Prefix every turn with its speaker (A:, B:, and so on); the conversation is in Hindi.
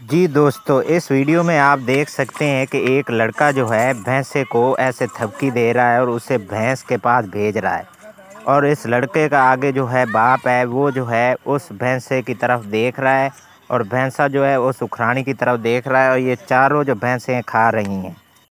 A: जी दोस्तों, इस वीडियो में आप देख सकते हैं कि एक लड़का जो है, भैंसे को ऐसे थपकी दे रहा है और उसे भैंस के पास भेज रहा है। और इस लड़के का आगे जो है बाप है, वो जो है उस भैंसे की तरफ़ देख रहा है और भैंसा जो है वो सुखरानी की तरफ़ देख रहा है और ये चारों जो भैंसें खा रही हैं।